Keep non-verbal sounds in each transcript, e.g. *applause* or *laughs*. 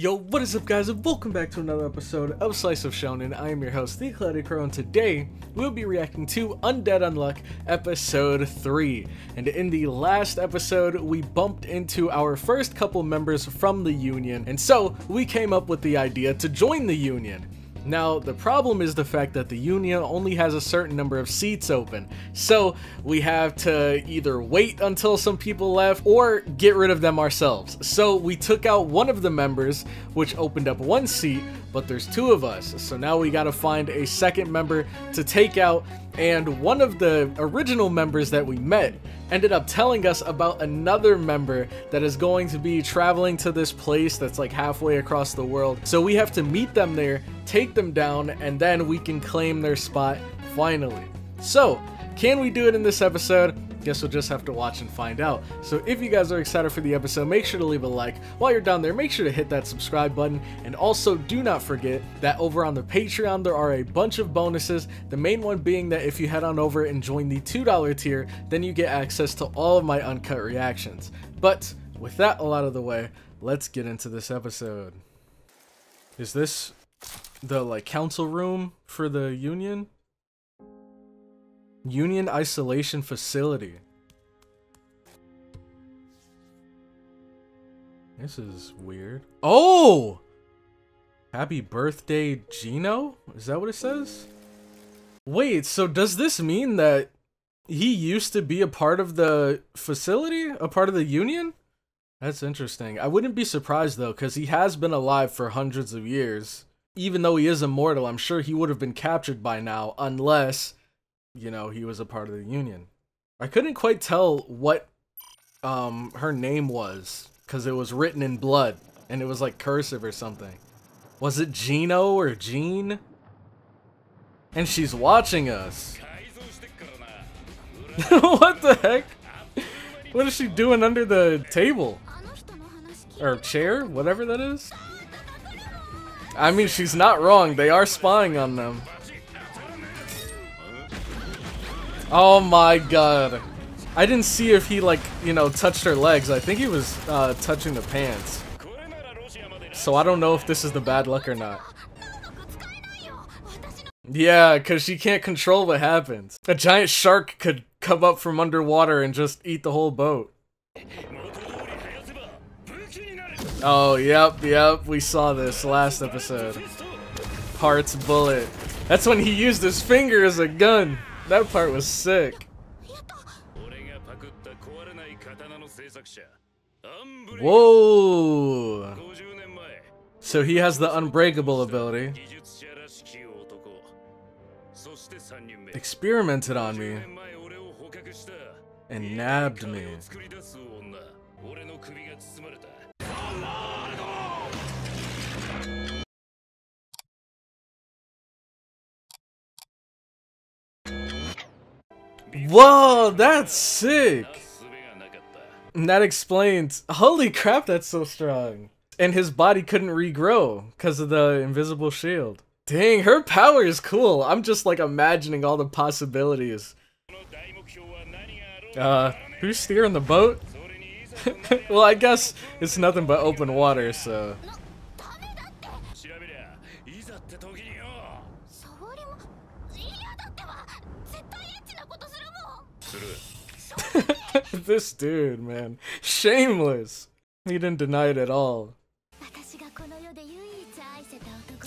Yo, what is up guys and welcome back to another episode of Slice of Shonen. I am your host, The Eclectic Crow, and today we'll be reacting to Undead Unluck episode 3. And in the last episode, we bumped into our first couple members from the Union, and so we came up with the idea to join the Union. Now, the problem is the fact that the union only has a certain number of seats open, so we have to either wait until some people left or get rid of them ourselves. So we took out one of the members, which opened up one seat, but there's two of us, so now we gotta find a second member to take out, and one of the original members that we met ended up telling us about another member that is going to be traveling to this place that's like halfway across the world. So we have to meet them there, take them down, and then we can claim their spot finally. So, can we do it in this episode? Guess we'll just have to watch and find out. So if you guys are excited for the episode, make sure to leave a like. While you're down there, make sure to hit that subscribe button. And also do not forget that over on the Patreon, there are a bunch of bonuses. The main one being that if you head on over and join the $2 tier, then you get access to all of my uncut reactions. But with that all out of the way, let's get into this episode. Is this the like council room for the union? Union Isolation Facility. This is weird. Oh! Happy birthday, Gino? Is that what it says? Wait, so does this mean that he used to be a part of the facility? A part of the union? That's interesting. I wouldn't be surprised though, because he has been alive for hundreds of years. Even though he is immortal, I'm sure he would have been captured by now, unless you know, he was a part of the union. I couldn't quite tell what um her name was because it was written in blood and it was like cursive or something. Was it Gino or Jean? And she's watching us. *laughs* what the heck? What is she doing under the table? Or chair? Whatever that is? I mean, she's not wrong. They are spying on them. Oh my god. I didn't see if he, like, you know, touched her legs. I think he was uh, touching the pants. So I don't know if this is the bad luck or not. Yeah, because she can't control what happens. A giant shark could come up from underwater and just eat the whole boat. Oh, yep, yep, we saw this last episode. Heart's bullet. That's when he used his finger as a gun. That part was sick. Whoa! So he has the unbreakable ability. Experimented on me. And nabbed me. Whoa, that's sick! And that explains. Holy crap, that's so strong. And his body couldn't regrow because of the invisible shield. Dang, her power is cool. I'm just like imagining all the possibilities. Uh, who's steering the boat? *laughs* well, I guess it's nothing but open water, so. *laughs* this dude, man. Shameless. He didn't deny it at all.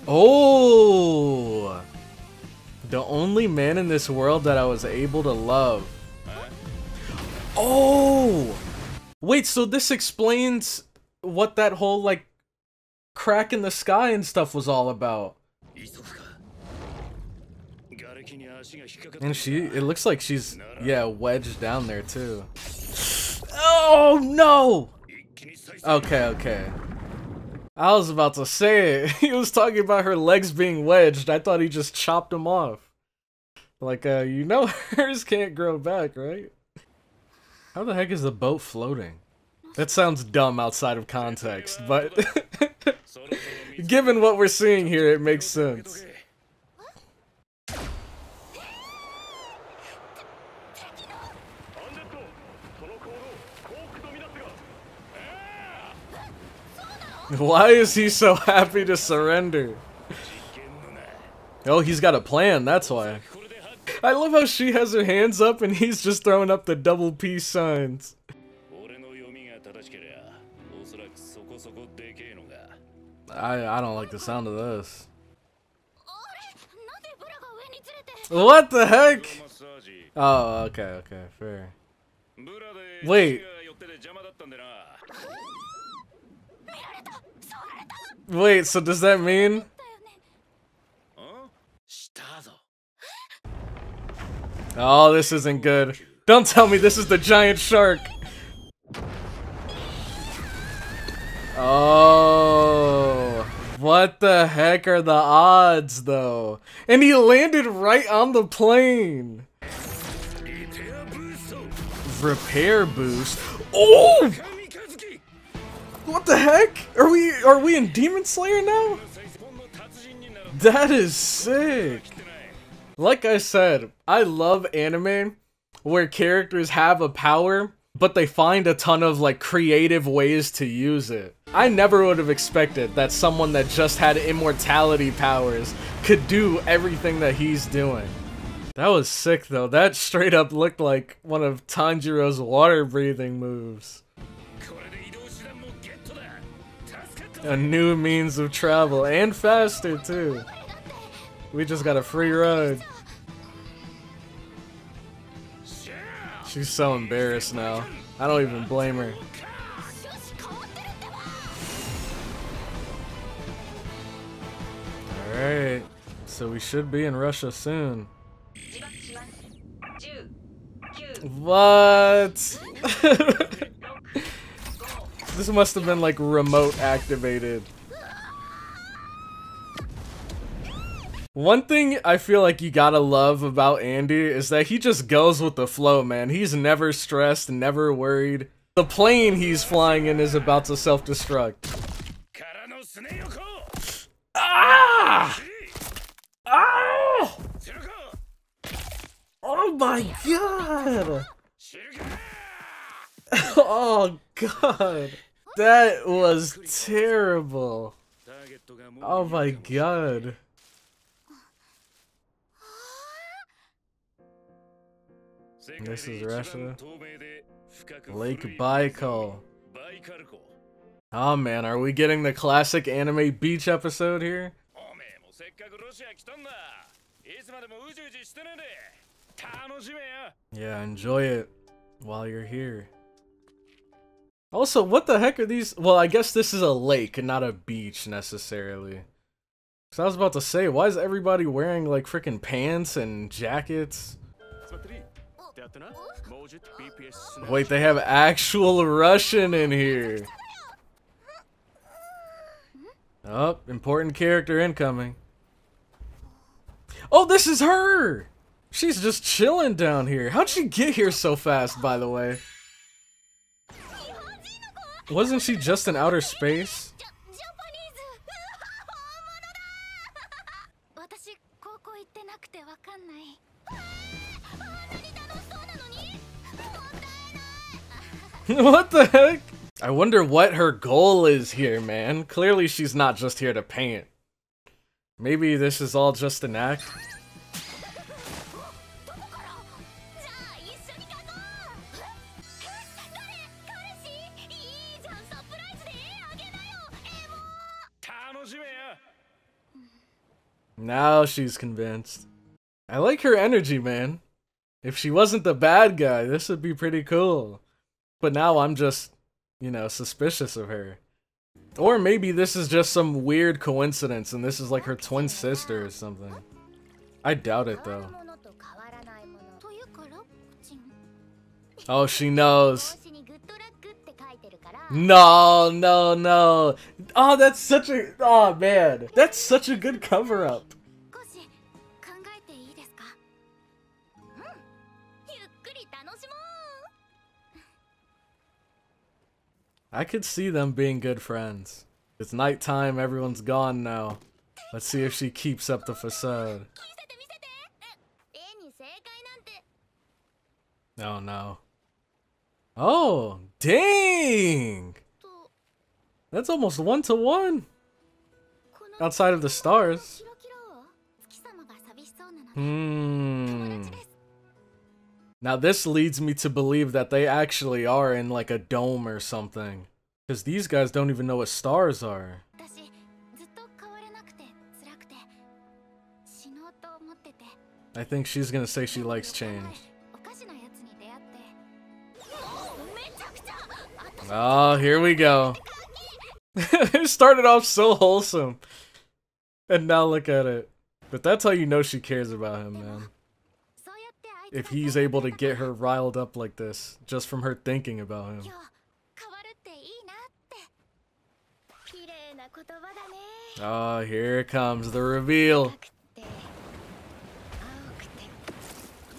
Oh! The only man in this world that I was able to love. Oh! Wait, so this explains what that whole, like, crack in the sky and stuff was all about. And she, it looks like she's, yeah, wedged down there too. Oh no! Okay, okay. I was about to say it. *laughs* He was talking about her legs being wedged. I thought he just chopped them off. Like, uh, you know *laughs* hers can't grow back, right? How the heck is the boat floating? That sounds dumb outside of context, but *laughs* given what we're seeing here, it makes sense. Why is he so *laughs* happy to surrender? Oh, he's got a plan, that's why. I love how she has her hands up and he's just throwing up the double peace signs. I, I don't like the sound of this. What the heck? Oh, okay, okay, fair. Wait. Wait, so does that mean? Oh, this isn't good. Don't tell me this is the giant shark. Oh. What the heck are the odds, though? And he landed right on the plane. Repair boost. Oh! What the heck? Are we are we in Demon Slayer now? That is sick. Like I said, I love anime where characters have a power, but they find a ton of like creative ways to use it. I never would have expected that someone that just had immortality powers could do everything that he's doing. That was sick though. That straight up looked like one of Tanjiro's water breathing moves. A new means of travel, and faster too. We just got a free ride. She's so embarrassed now. I don't even blame her. Alright, so we should be in Russia soon. What? *laughs* this must have been like remote activated. One thing I feel like you gotta love about Andy is that he just goes with the flow, man. He's never stressed, never worried. The plane he's flying in is about to self-destruct. Ah! Ah! Oh my god! *laughs* Oh god! That was terrible. Oh my god. This is Russia. Lake Baikal. Oh man, are we getting the classic anime beach episode here? Yeah, enjoy it while you're here. Also, what the heck are these? Well, I guess this is a lake and not a beach necessarily. So I was about to say, why is everybody wearing like freaking pants and jackets? Wait, they have actual Russian in here. Oh, important character incoming. Oh, this is her! She's just chilling down here. How'd she get here so fast, by the way? Wasn't she just in outer space? *laughs* what the heck? I wonder what her goal is here, man. Clearly she's not just here to paint. Maybe this is all just an act. Now she's convinced. I like her energy, man. If she wasn't the bad guy, this would be pretty cool. But now I'm just, you know, suspicious of her. Or maybe this is just some weird coincidence and this is like her twin sister or something. I doubt it though. Oh, she knows. No, no, no. Oh, that's such a... Oh, man. That's such a good cover-up. I could see them being good friends. It's nighttime, everyone's gone now. Let's see if she keeps up the facade. Oh no. Oh, dang! That's almost one to one. Outside of the stars. Hmm. Now this leads me to believe that they actually are in like a dome or something. Because these guys don't even know what stars are. I think she's gonna say she likes change. Oh, here we go. *laughs* it started off so wholesome. And now look at it. But that's how you know she cares about him, man. If he's able to get her riled up like this, just from her thinking about him. Oh, here comes the reveal.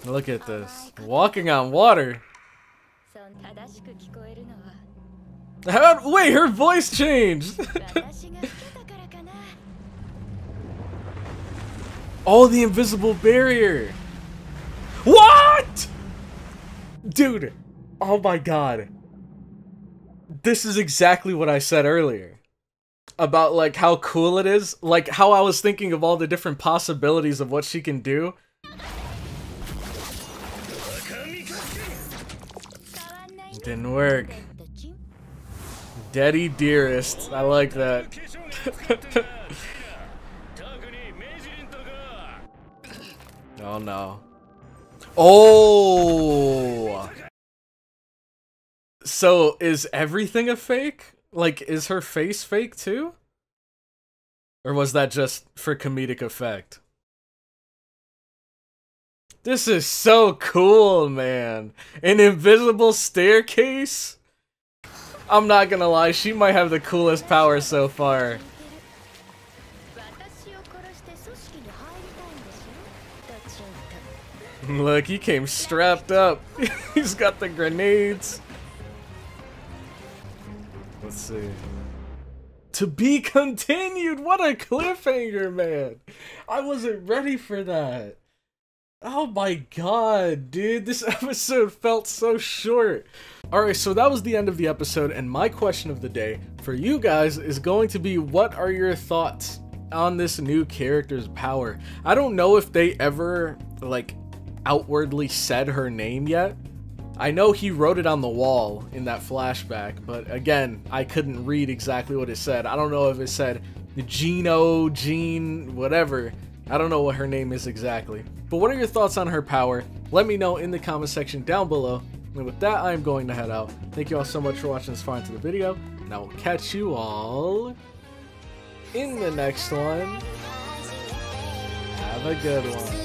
Look at this. Walking on water. How, wait, her voice changed! *laughs* oh, the invisible barrier! What?! Dude, oh my god. This is exactly what I said earlier. About, like, how cool it is. Like, how I was thinking of all the different possibilities of what she can do. Didn't work. Daddy dearest. I like that. *laughs* oh no. Oh! So, is everything a fake? Like, is her face fake too? Or was that just for comedic effect? This is so cool, man. An invisible staircase? I'm not gonna lie, she might have the coolest power so far. *laughs* Look, he came strapped up. *laughs* He's got the grenades. Let's see. To be continued! What a cliffhanger, man! I wasn't ready for that. Oh my god, dude, this *laughs* episode felt so short. Alright, so that was the end of the episode, and my question of the day for you guys is going to be what are your thoughts on this new character's power? I don't know if they ever, like, outwardly said her name yet. I know he wrote it on the wall in that flashback, but again, I couldn't read exactly what it said. I don't know if it said Gino, Jean, whatever. I don't know what her name is exactly. But what are your thoughts on her power? Let me know in the comment section down below. And with that, I'm going to head out. Thank you all so much for watching this far into the video, and I will catch you all in the next one. Have a good one.